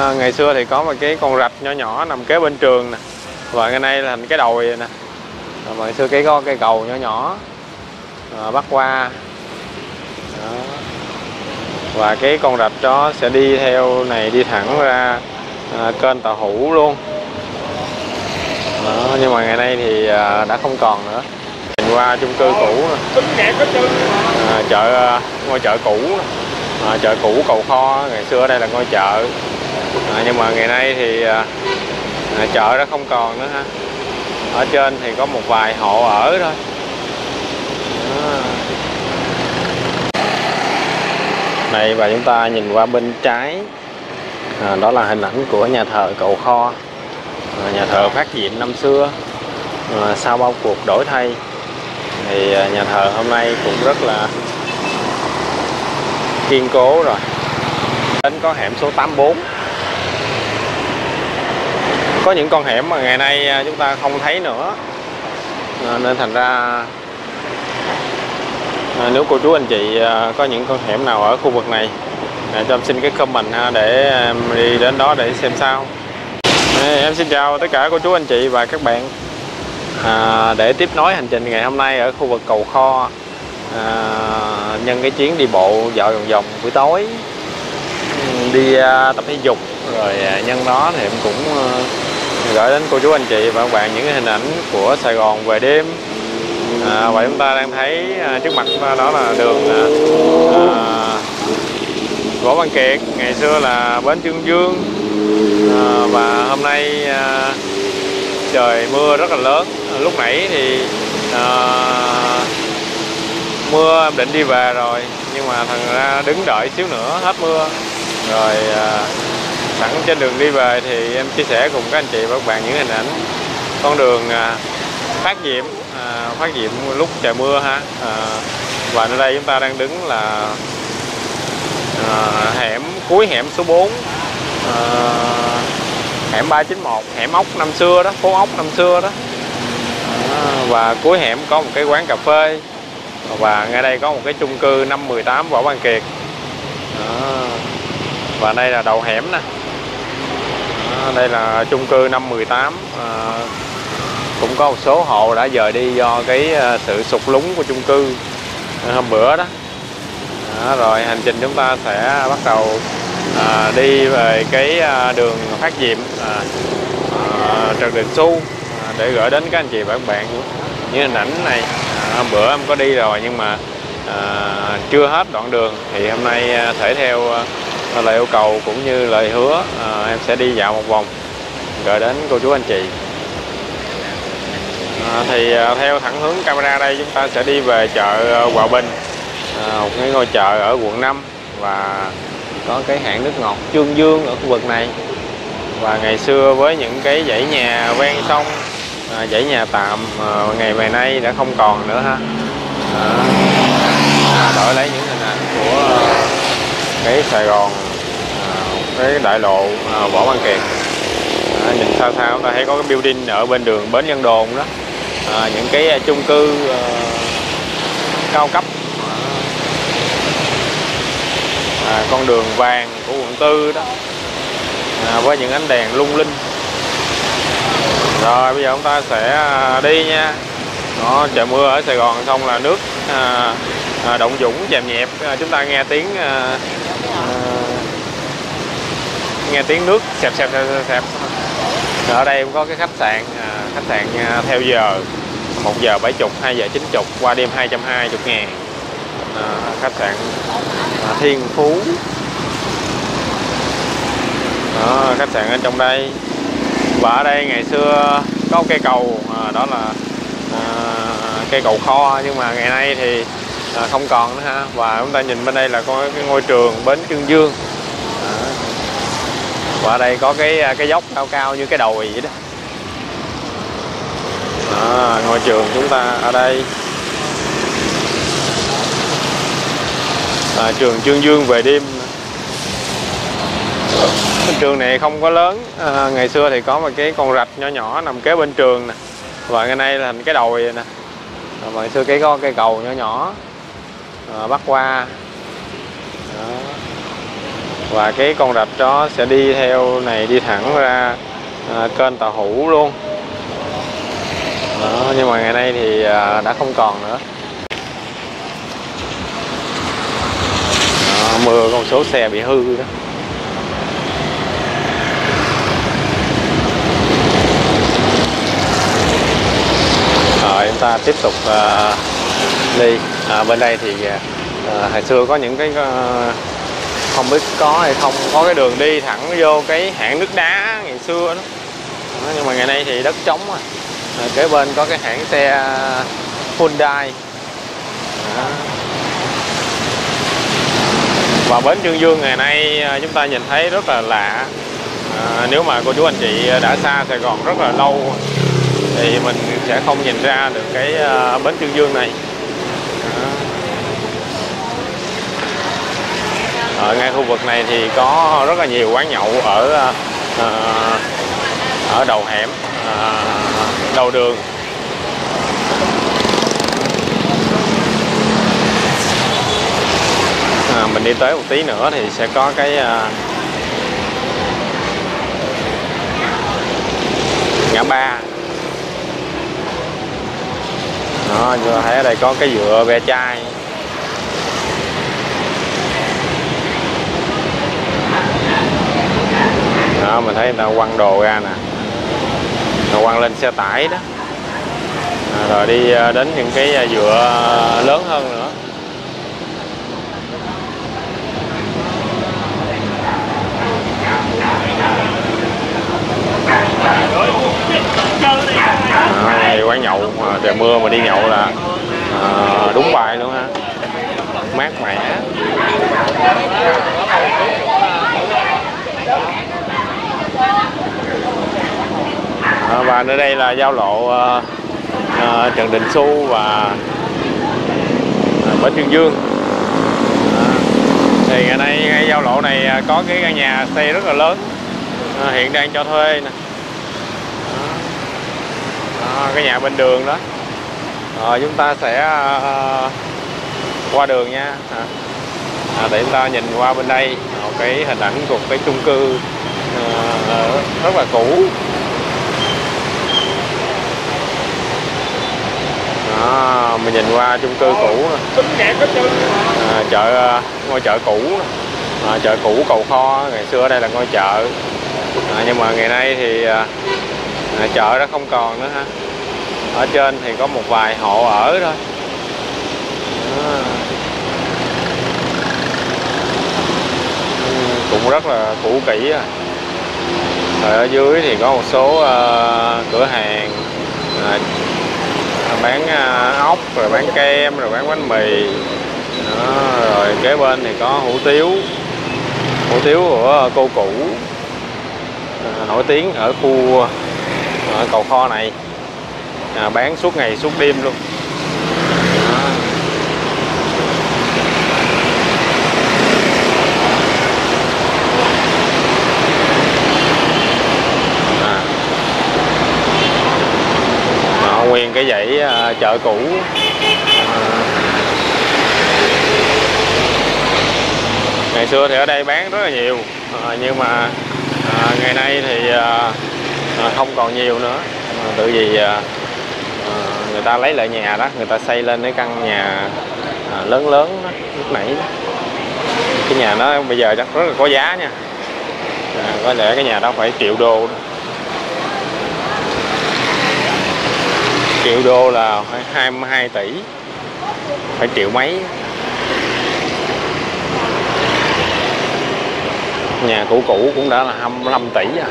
À, ngày xưa thì có một cái con rạch nhỏ nhỏ nằm kế bên trường nè. Và ngày nay là thành cái đồi nè. Và ngày xưa cái có cây cầu nhỏ nhỏ à, bắt qua. Đó. và cái con rạch đó sẽ đi theo này đi thẳng ra à, kênh tàu hủ luôn. Đó, nhưng mà ngày nay thì à, đã không còn nữa. Mình qua chung cư cũ nè. à, chợ à, ngôi chợ cũ. À, chợ cũ cầu kho ngày xưa đây là ngôi chợ à, nhưng mà ngày nay thì à, à chợ đã không còn nữa ha. Ở trên thì có một vài hộ ở thôi. À. Này và chúng ta nhìn qua bên trái. À, đó là hình ảnh của nhà thờ cầu kho. À, nhà thờ phát diệm năm xưa. À, sau bao cuộc đổi thay. Thì à, nhà thờ hôm nay cũng rất là kiên cố rồi. Đến có hẻm số 84 có những con hẻm mà ngày nay à, chúng ta không thấy nữa. Ờ, nên thành ra à, nếu cô chú anh chị à, có những con hẻm nào ở khu vực này cho em xin cái comment ha, để em đi đến đó để xem sao. Ờ, em xin chào tất cả cô chú anh chị và các bạn. À, để tiếp nối hành trình ngày hôm nay ở khu vực cầu kho à, nhân cái chuyến đi bộ dạo vòng vòng buổi tối đi à, tập thể dục rồi à, nhân đó thì em cũng à, gửi đến cô chú anh chị và các bạn những hình ảnh của Sài Gòn về đêm. À, và chúng ta đang thấy à, trước mặt đó là đường à, à, Võ Văn Kiệt ngày xưa là bến Trương Dương. À, và hôm nay à, trời mưa rất là lớn. À, lúc nãy thì à, mưa em định đi về rồi nhưng mà thằng ra đứng đợi xíu nữa hết mưa. Rồi à, sẵn trên đường đi về thì em chia sẻ cùng các anh chị và các bạn những hình ảnh con đường à, phát diệm à, phát diệm lúc trời mưa ha. À, và nơi đây chúng ta đang đứng là hẻm cuối hẻm số 4 hẻm 391 hẻm ốc năm xưa đó, phố ốc năm xưa đó. Và cuối hẻm có một cái quán cà phê và ngay đây có một cái chung cư 518 Võ Văn Kiệt. Đó. và đây là đầu hẻm nè đây là chung cư năm 18 à, cũng có một số hộ đã dời đi do cái à, sự sụt lún của chung cư à, hôm bữa đó. à, rồi hành trình chúng ta sẽ bắt đầu à, đi về cái à, đường phát diệm à, à, Trần Đình Xu à, để gửi đến các anh chị và các bạn những hình ảnh này. À, hôm bữa em có đi rồi nhưng mà à, chưa hết đoạn đường. Thì hôm nay thể theo lời yêu cầu cũng như lời hứa à, em sẽ đi dạo một vòng gửi đến cô chú anh chị. À, thì à, theo thẳng hướng camera đây chúng ta sẽ đi về chợ à, Hòa Bình à, một cái ngôi chợ ở quận 5 và có cái hãng nước ngọt Trương Dương ở khu vực này. Và ngày xưa với những cái dãy nhà ven sông à, dãy nhà tạm à, ngày về nay đã không còn nữa ha. À, à, đổi lấy những hình ảnh của à, cái Sài Gòn à, cái đại lộ à, Võ Văn Kiệt. À, nhìn xa xa chúng ta thấy có cái building ở bên đường Bến Nhân Đồn đó. À, những cái à, chung cư cao cấp. À, con đường vàng của quận tư đó. À, với những ánh đèn lung linh. Rồi bây giờ chúng ta sẽ đi nha. Nó trời mưa ở Sài Gòn xong là nước à, à, động dũng chèm nhẹp. À, chúng ta nghe tiếng à, Ờ, nghe tiếng nước sẹp sẹp sẹp sẹp ở đây cũng có cái khách sạn à, khách sạn à, theo giờ 1 giờ 70 2 giờ 90 qua đêm 220 ngàn. À, khách sạn à, Thiên Phú. Đó, khách sạn ở trong đây. Và ở đây ngày xưa có cây cầu à, đó là à, cây cầu kho. Nhưng mà ngày nay thì à, không còn nữa ha. Và chúng ta nhìn bên đây là có cái ngôi trường bến Trương Dương. À. và ở đây có cái à, cái dốc cao cao như cái đồi vậy đó. À, ngôi trường chúng ta ở đây. À, trường Trương Dương về đêm. Trường này không có lớn. À, ngày xưa thì có một cái con rạch nhỏ nhỏ nằm kế bên trường nè. Và ngày nay là thành cái đồi nè. Và ngày xưa cái có cây cầu nhỏ nhỏ à, bắt qua. Đó. và cái con rạch đó sẽ đi theo này đi thẳng ra à, kênh tàu hủ luôn. Đó, nhưng mà ngày nay thì à, đã không còn nữa. Đó, mưa con một số xe bị hư đó. Rồi chúng ta tiếp tục uh, đi à, bên đây thì à, à, hồi xưa có những cái à, không biết có hay không có cái đường đi thẳng vô cái hãng nước đá ngày xưa đó, nhưng mà ngày nay thì đất trống rồi à kế bên có cái hãng xe à, Hyundai. À. và bến Trương Dương ngày nay à, chúng ta nhìn thấy rất là lạ. À, nếu mà cô chú anh chị đã xa Sài Gòn rất là lâu thì mình sẽ không nhìn ra được cái bến Trương Dương này. Ở ngay khu vực này thì có rất là nhiều quán nhậu ở ờ, ờ, ở đầu hẻm đầu đường. À, mình đi tới một tí nữa thì sẽ có cái à, ngã ba. Đó vừa thấy ở đây có cái dựa ve chai. Đó mình thấy người ta quăng đồ ra nè. Rồi quăng lên xe tải đó. À, rồi đi à, đến những cái dừa dựa lớn hơn nữa. À, quán nhậu. À, trời mưa mà đi nhậu là à, đúng bài luôn ha. Mát mẻ à, và nơi đây là giao lộ à, à, Trần Đình Xu và à, Bến Trương Dương. À, thì ngày nay ngay giao lộ này à, có cái căn nhà xây rất là lớn à, hiện đang cho thuê nè. À, cái nhà bên đường đó. À, chúng ta sẽ à, qua đường nha. À, để chúng ta nhìn qua bên đây một cái hình ảnh của cái chung cư rất là cũ. Đó, mình nhìn qua chung cư cũ. À, chợ ngôi chợ cũ. À, chợ cũ cầu kho. Ngày xưa đây là ngôi chợ. À, nhưng mà ngày nay thì à, chợ đã không còn nữa ha. Ở trên thì có một vài hộ ở thôi. À. cũng rất là cũ kỹ à rồi ở dưới thì có một số uh, cửa hàng uh, bán uh, ốc rồi bán kem rồi bán bánh mì. Đó, rồi kế bên thì có hủ tiếu. Hủ tiếu của cô cũ uh, nổi tiếng ở khu ở cầu kho này. À, bán suốt ngày suốt đêm luôn nguyên cái dãy à, chợ cũ ngày xưa thì ở đây bán rất là nhiều à, nhưng mà à, ngày nay thì à, à không còn nhiều nữa à, tự vì à, à, người ta lấy lại nhà đó người ta xây lên cái căn nhà à, lớn lớn đó, lúc nãy đó. cái nhà nó bây giờ chắc rất là có giá nha à, có lẽ cái nhà đó phải triệu đô đó. Triệu đô là phải 22 tỷ phải triệu mấy? Nhà cũ cũ cũng đã là 25 tỷ à.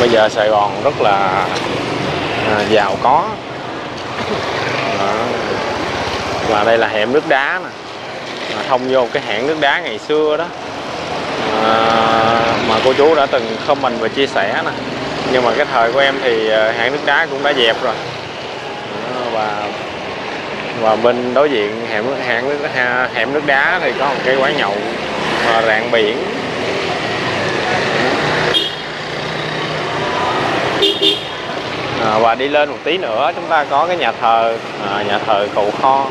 Bây giờ Sài Gòn rất là à, giàu có. Đó. và đây là hẻm nước đá nè. À, thông vô cái hẻm nước đá ngày xưa đó. À, mà cô chú đã từng comment và chia sẻ nè nhưng mà cái thời của em thì ờ, hãng nước đá cũng đã dẹp rồi. Và và bên đối diện hẻm hẻm nước hẻm nước đá thì có một cái quán nhậu và rạng biển. À, và đi lên một tí nữa chúng ta có cái nhà thờ à, nhà thờ cầu kho.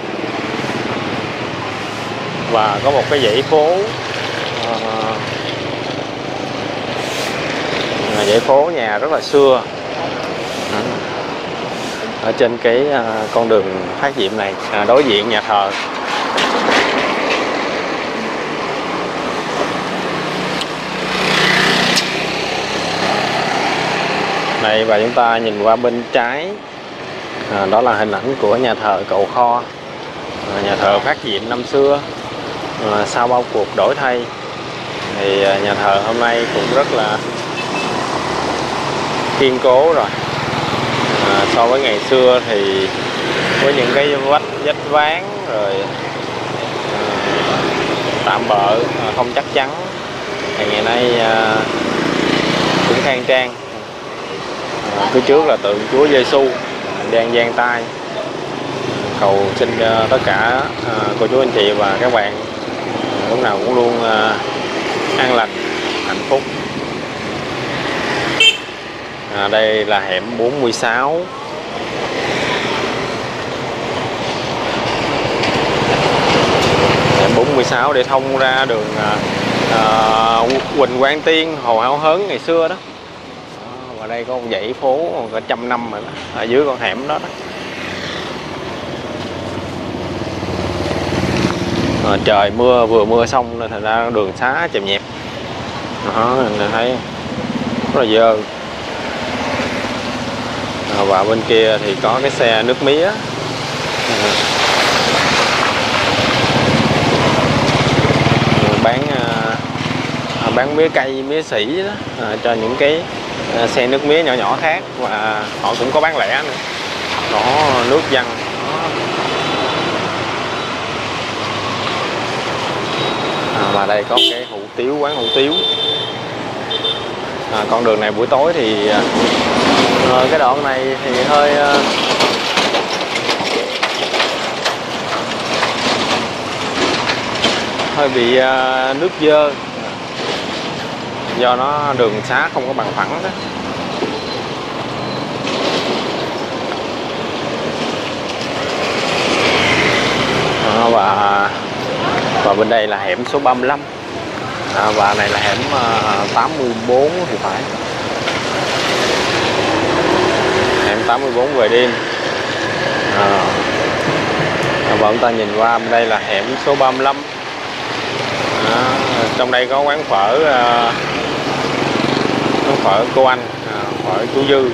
Và có một cái dãy phố à, dãy phố nhà rất là xưa. Ừ. Ở trên cái à, con đường phát diệm này à, đối diện nhà thờ. Này và chúng ta nhìn qua bên trái à, đó là hình ảnh của nhà thờ cầu kho à, nhà thờ phát diệm năm xưa à, sau bao cuộc đổi thay. Thì à, nhà thờ hôm nay cũng rất là kiên cố rồi. À, so với ngày xưa thì với những cái vách vách ván rồi à, tạm bỡ à, không chắc chắn thì ngày nay à, cũng khang trang. À, phía trước là tượng Chúa Giêsu đang giang tay. Cầu xin uh, tất cả uh, cô chú anh chị và các bạn à, lúc nào cũng luôn uh, an lành hạnh phúc à, đây là hẻm 46 hẻm 46 để thông ra đường à, à, Quỳnh Quang Tiên Hồ Hảo Hớn ngày xưa đó. À, và đây có một dãy phố cả trăm năm rồi đó ở dưới con hẻm đó, đó. À, trời mưa vừa mưa xong nên thành ra đường xá chèm nhẹp đó mình thấy rất là dơ. Ờ, vào và bên kia thì có cái xe nước mía ờ, bán ờ, bán mía cây mía sỉ đó cho những cái xe nước mía nhỏ nhỏ khác và họ cũng có bán lẻ nữa. Có nước văng à, và đây có cái hủ tiếu quán hủ tiếu. À, con đường này buổi tối thì à, cái đoạn này thì hơi ờ, hơi bị ờ, nước dơ. Do nó đường xá không có bằng phẳng đó. À, và và bên đây là hẻm số 35 à, và này là hẻm 84 thì phải hẻm 84 về đêm. À, và chúng ta nhìn qua bên đây là hẻm số 35 à, trong đây có quán phở à, quán phở cô anh à, phở chú dư.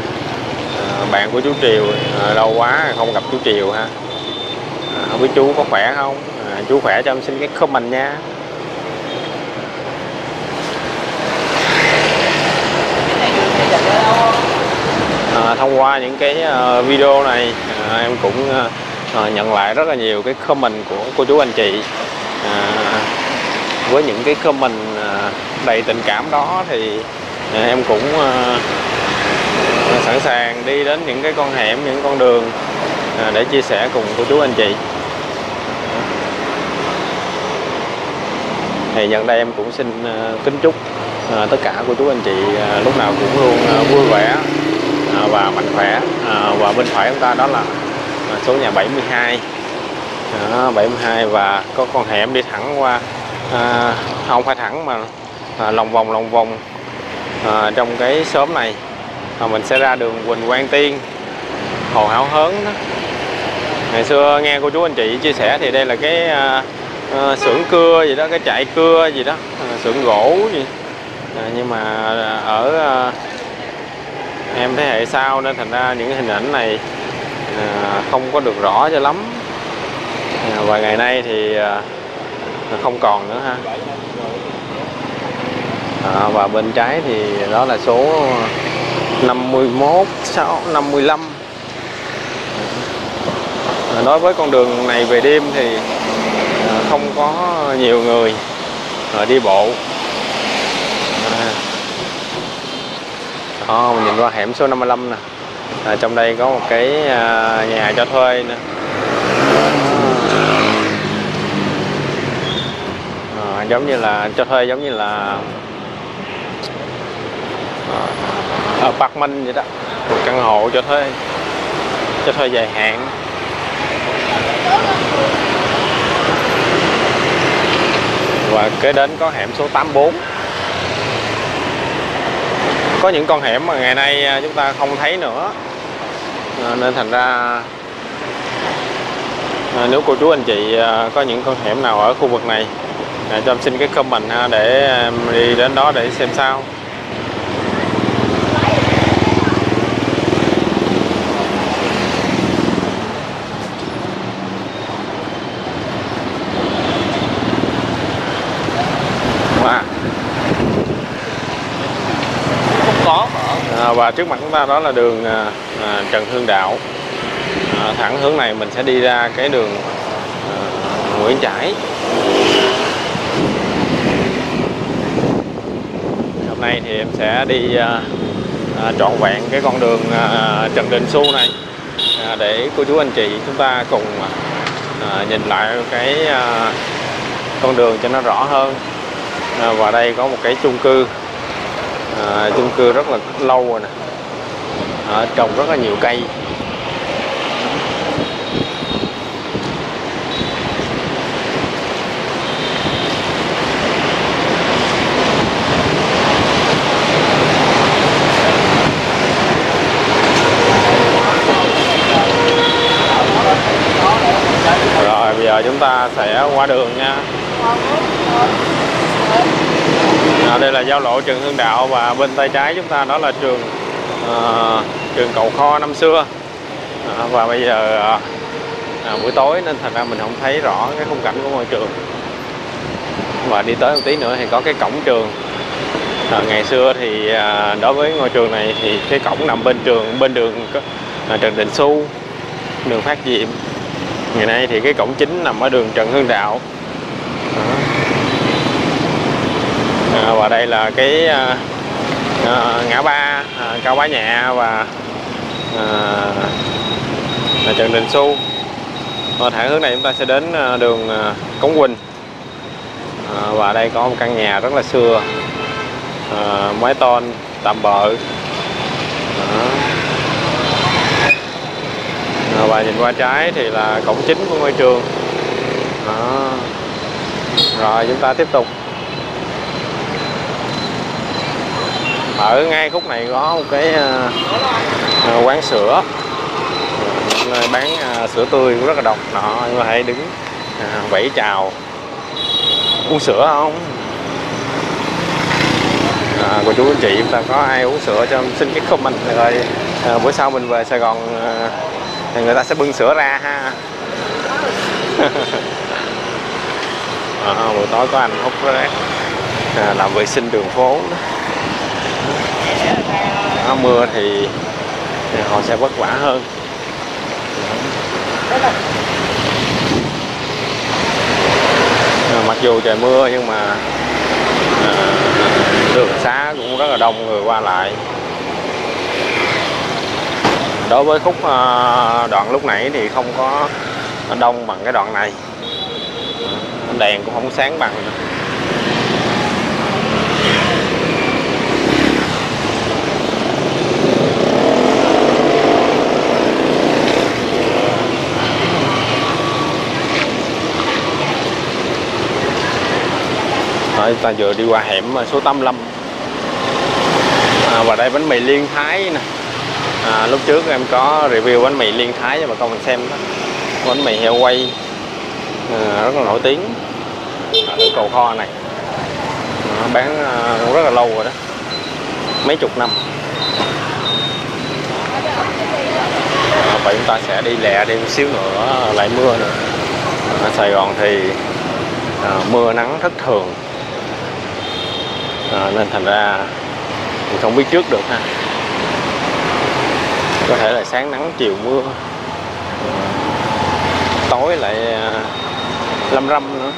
À, bạn của chú triều à, lâu quá không gặp chú triều ha. À, không biết chú có khỏe không? À, chú khỏe cho em xin cái comment nha. À, thông qua những cái uh, video này à, em cũng uh, nhận lại rất là nhiều cái comment của cô chú anh chị. À, với những cái comment uh, đầy tình cảm đó thì à, em cũng uh, sẵn sàng đi đến những cái con hẻm những con đường uh, để chia sẻ cùng cô chú anh chị. Thì nhận đây em cũng xin uh, kính chúc uh, tất cả cô chú anh chị uh, lúc nào cũng luôn uh, vui vẻ và mạnh khỏe. À, và bên phải chúng ta đó là số nhà 72 đó, 72 và có con hẻm đi thẳng qua à, không phải thẳng mà à, lòng vòng lòng vòng à, trong cái xóm này. À, mình sẽ ra đường Quỳnh Quang Tiên Hồ Hảo Hớn đó. Ngày xưa nghe cô chú anh chị chia sẻ thì đây là cái à, à, xưởng cưa gì đó cái chạy cưa gì đó à, xưởng gỗ gì. À, nhưng mà à, ở à, em thế hệ sau nên thành ra những hình ảnh này à, không có được rõ cho lắm. À, và ngày nay thì à, không còn nữa ha. À, và bên trái thì đó là số 51 6 55 đối với con đường này về đêm thì không có nhiều người đi bộ. Oh mình nhìn qua hẻm số 55 nè. À, trong đây có một cái à, nhà cho thuê nữa à, ờ, giống như là cho thuê giống như là à, apartment vậy đó. Một căn hộ cho thuê cho thuê dài hạn. Và kế đến có hẻm số 84 có những con hẻm mà ngày nay à, chúng ta không thấy nữa. À, nên thành ra à, nếu cô chú anh chị à, có những con hẻm nào ở khu vực này à, cho em xin cái comment ha để em đi đến đó để xem sao à, và trước mặt chúng ta đó là đường à, à Trần Hương Đạo. À, thẳng hướng này mình sẽ đi ra cái đường à, Nguyễn Trãi. Hôm nay thì em sẽ đi à, à, trọn vẹn cái con đường à, Trần Đình Xu này à, để cô chú anh chị chúng ta cùng à, nhìn lại cái à, con đường cho nó rõ hơn. À, và đây có một cái chung cư à, chung cư rất là lâu rồi nè. À, trồng rất là nhiều cây. Rồi bây giờ chúng ta sẽ qua đường nha. À, đây là giao lộ Trần Hưng Đạo và bên tay trái chúng ta đó là trường à, trường cầu kho năm xưa. À, và bây giờ à, à, buổi tối nên thành ra mình không thấy rõ cái khung cảnh của ngôi trường. Và đi tới một tí nữa thì có cái cổng trường. À, ngày xưa thì à, đối với ngôi trường này thì cái cổng nằm bên trường bên đường à, Trần Đình Xu đường Phát Diệm. Ngày nay thì cái cổng chính nằm ở đường Trần Hưng Đạo. À, và đây là cái à, à, ngã ba à, cao bá nhẹ và à, là trần đình xu. Và thẳng hướng này chúng ta sẽ đến à, đường à, cống quỳnh. À, và đây có một căn nhà rất là xưa à, mái tôn tạm bợ. À, và nhìn qua trái thì là cổng chính của ngôi trường. À. rồi chúng ta tiếp tục. Ở ngay khúc này có một cái uh, quán sữa. Nơi bán uh, sữa tươi cũng rất là độc đó nhưng mà hãy đứng uh, vẫy chào. Uống sữa không? À, cô chú anh chị chúng ta có ai uống sữa cho xin cái comment rồi à, bữa sau mình về Sài Gòn à, người ta sẽ bưng sữa ra ha. À, buổi tối có anh hút rác à, làm vệ sinh đường phố. đó có mưa thì, thì họ sẽ vất vả hơn. Mặc dù trời mưa nhưng mà à, đường xá cũng rất là đông người qua lại. Đối với khúc à, đoạn lúc nãy thì không có đông bằng cái đoạn này. Đèn cũng không sáng bằng. nữa. Rồi, ta vừa đi qua hẻm ờ, số 85 à, và đây bánh mì liên thái nè. À, lúc trước em có review bánh mì liên thái cho bà con mình xem đó. Bánh mì heo quay à, rất là nổi tiếng. Ở cầu kho này. À, bán à, cũng rất là lâu rồi đó. Mấy chục năm. À, vậy chúng ta sẽ đi lẹ đi một xíu nữa lại mưa nữa. Ở Sài Gòn thì à, mưa nắng thất thường à, nên thành ra mình không biết trước được ha. Có thể là sáng nắng chiều mưa. Tối lại ờ, lâm râm nữa.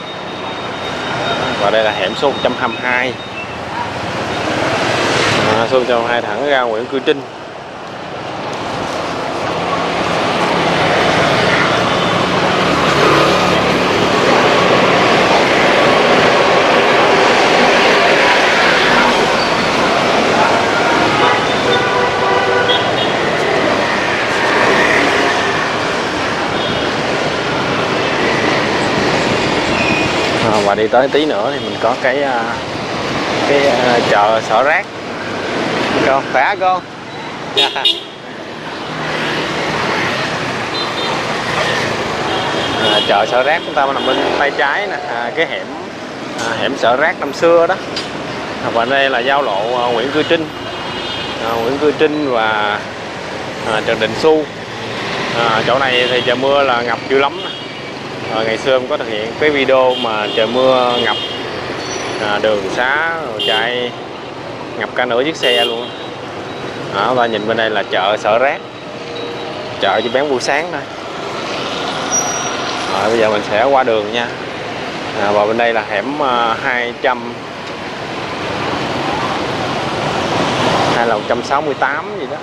Và đây là hẻm số 122 à, ờ, số 122 thẳng ra Nguyễn Cư Trinh. và đi tới tí nữa thì mình có cái à, cái à, chợ sở rác. Con khỏe con à, chợ sở rác chúng ta nằm bên tay trái nè. À, cái hẻm à, hẻm sở rác năm xưa đó. Và đây là giao lộ à, Nguyễn Cư Trinh. À, Nguyễn Cư Trinh và à, Trần Đình Xu. À, chỗ này thì trời mưa là ngập dữ lắm à, ngày xưa em có thực hiện cái video mà trời mưa ngập à, đường xá rồi chạy ngập cả nửa chiếc xe luôn đó và nhìn bên đây là chợ sở rác. Chợ chỉ bán buổi sáng thôi. Rồi bây giờ mình sẽ qua đường nha. À, và bên đây là hẻm uh, 200 hay là 168 gì đó.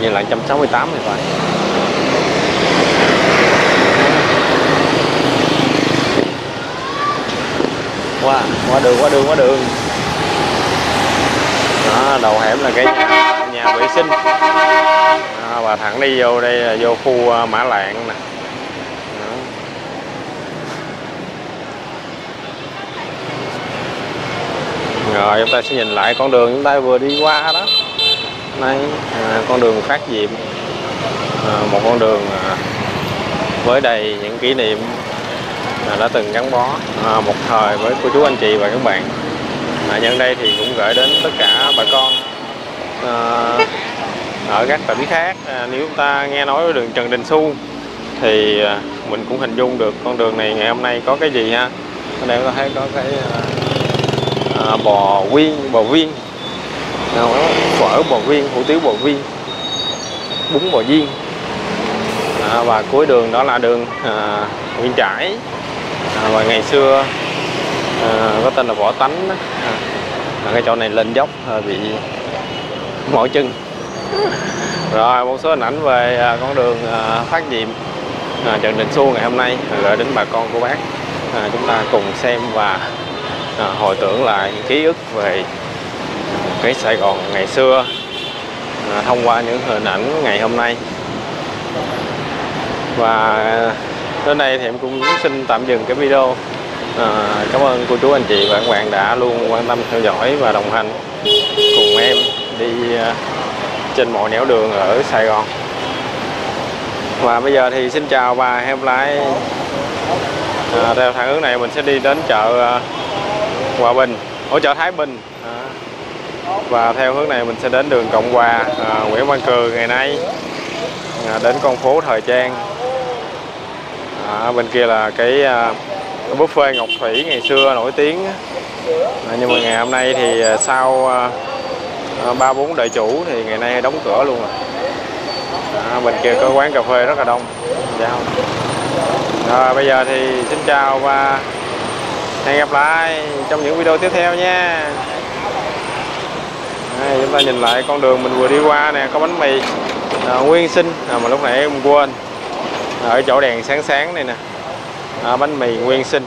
Như là 168 thì phải. Qua qua đường qua đường qua đường. Đó, đầu hẻm là cái nhà, nhà vệ sinh. Đó, và thẳng đi vô đây là vô khu à, mã lạng nè. Rồi chúng ta sẽ nhìn lại con đường chúng ta vừa đi qua đó. Đây à, con đường phát diệm à, ờ, một con đường à, với đầy những kỷ niệm. À, đã từng gắn bó à, một thời với cô chú anh chị và các bạn. À, nhân đây thì cũng gửi đến tất cả bà con à, ở các tỉnh khác. À, nếu chúng ta nghe nói đường Trần Đình Xu thì à, mình cũng hình dung được con đường này ngày hôm nay có cái gì ha? Ở đây có thấy có cái à, à bò viên bò viên. À, phở bò viên hủ tiếu bò viên bún bò viên. À, và cuối đường đó là đường à, Nguyễn Trãi à, và ngày xưa à, có tên là Võ Tánh đó. À, cái chỗ này lên dốc à, bị mỏi chân. Rồi một số hình ảnh về à, con đường à, phát diệm à, Trần Đình Xu ngày hôm nay à, gửi đến bà con cô bác. À, chúng ta cùng xem và à, hồi tưởng lại những ký ức về cái Sài Gòn ngày xưa à, thông qua những hình ảnh ngày hôm nay. Và đến đây thì em cũng xin tạm dừng cái video. À, cảm ơn cô chú anh chị và các bạn đã luôn quan tâm theo dõi và đồng hành cùng em đi ờ, trên mọi nẻo đường ở Sài Gòn. Và bây giờ thì xin chào và hẹn gặp lại. À, theo thẳng hướng này mình sẽ đi đến chợ Hòa Bình. Hỗ trợ Thái Bình. À, và theo hướng này mình sẽ đến đường Cộng Hòa à, Nguyễn Văn Cường ngày nay à, đến con phố thời trang à, bên kia là cái uh, buffet Ngọc Thủy ngày xưa nổi tiếng à, nhưng mà ngày hôm nay thì à, sau à, ba bốn đời chủ thì ngày nay đóng cửa luôn rồi. À, bên kia có quán cà phê rất là đông. Dạ. Không rồi bây giờ thì xin chào và hẹn gặp lại trong những video tiếp theo nha. Đây, chúng ta nhìn lại con đường mình vừa đi qua nè có bánh mì. À, nguyên sinh. À, mà lúc nãy em quên ở chỗ đèn sáng sáng này nè. À, bánh mì nguyên sinh.